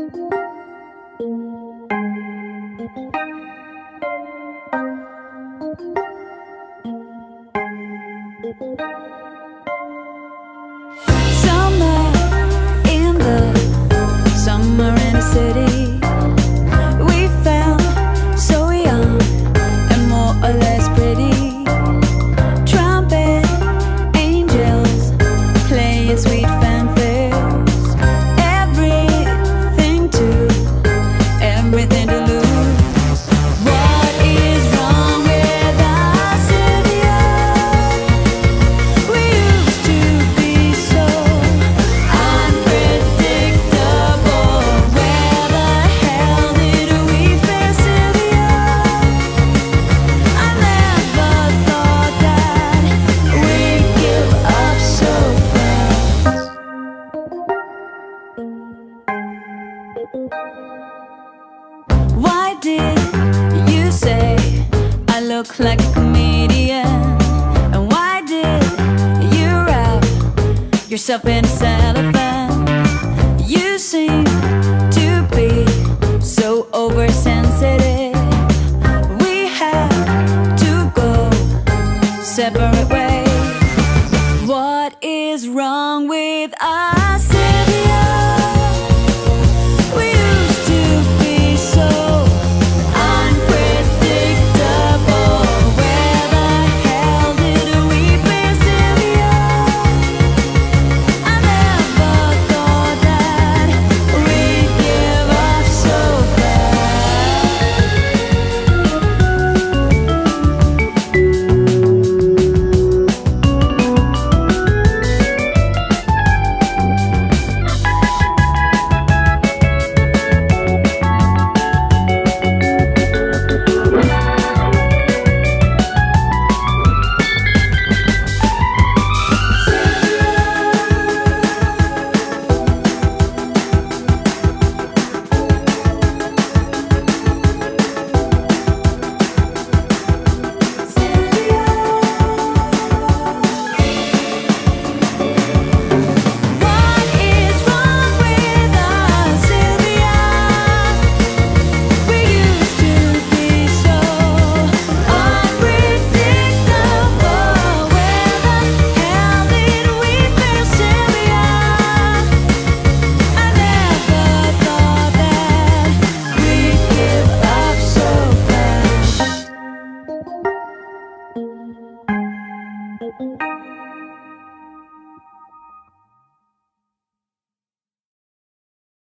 thank you did you say I look like a comedian? And why did you wrap yourself in cellophane?